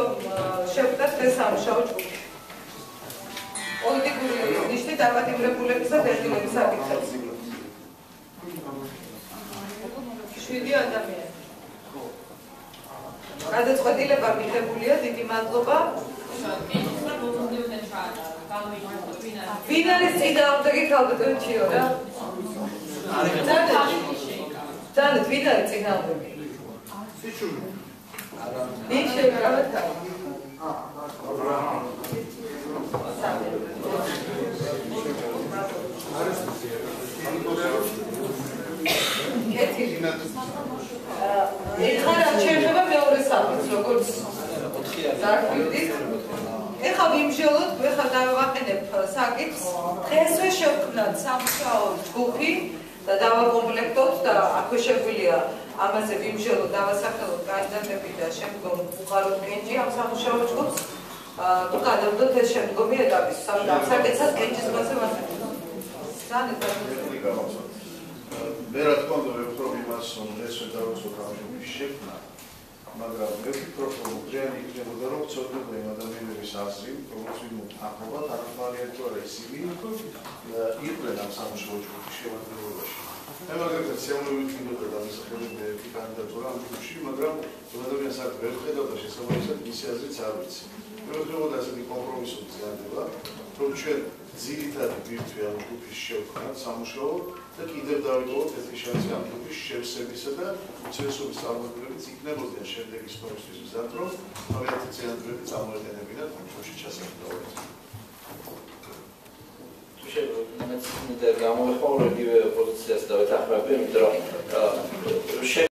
რომ შევხვდათ დღეს სამუშაო ჯგუფი. პოლიტიკური ნიშნით დაპატიმრებულების და დერძილების საკითხებს. შვიდი ადამიანი. გადაწყვეტილება მიღებულია, დიდი მადლობა. ვინ არის წინააღმდეგი ქალბატონჩიო რა? ძალიან ვინ არის წინააღმდეგი? სიჩუმე. შეკრავდა თავი? ეხლა რა შეიძლება მეორე საფიც როგორც დაგვიდით ეხლა ვიმჟელოთ ეხლა დავაყენებ საკითხს დღესვე შევქმნათ სამუშაო ჯგუფი და დავაკომპლექტოთ და აქვე შეგვიძლია ამაზე ვიმჟელოთ დავასახელოთ კანდიდატები და შემდგომ უყაროთ კენჭი ამ სამუშაო ჯგუფს თუ გადავდოთ ეს შემდგომი ეტაპი საკითხსაც კენჭის მასე ვასაკეთებთ ძალიან მე რა თქმა უნდა ვფიქრობ იმას რომ ეს დავუწყოთ ამ ჯგუფის შექმნა მაგრამ მე ვფიქრობ რომ რეალი იქნებოდა რომ ცოდნებოდა იმ ადამიანების აზრი ვინმე ახლა თანხმარია თუ არა ისინი იყვნენ ამ სამუშაო ჯგუფის შემადგენლობაში. მე მაგალითად შეუნოვით ვინმე და მოსახლეობის ერთი კანდიდატურა ამ ჯგუფში მაგრამ ადამიანს არ ვერ ხედავდა შესაძლებლად მისი აზრიც არ ვიცი. მე რომ ასეთი კომპრომისული ზიანდება რომ ჩვენ ძირითადი ბირთვი ამ ჯგუფის შევქმნათ სამუშაო და კიდევ დავიტოვოთ ერთი შანსი ამ ჯგუფის შევსებისა და უცესობის წარმოქმნებით იქნებოდიან შემდეგი ისტორიის მიზანი რომ ცენტრები წარმოედგენებინათ ამ შეიძლება მე გამოვიხმაურებ იგივე პოზიციას და ვეთანხმები, იმიტომ რომ